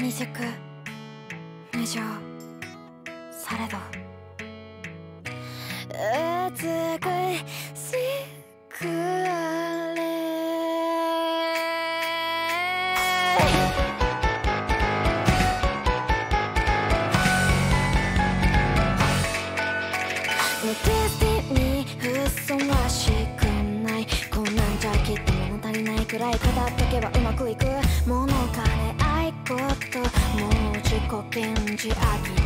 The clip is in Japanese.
未熟。無情されど。美しくあれ。無決定しくない。こんなんじゃきっと物足りないくらい。片っとけばうまくいく。もの country I could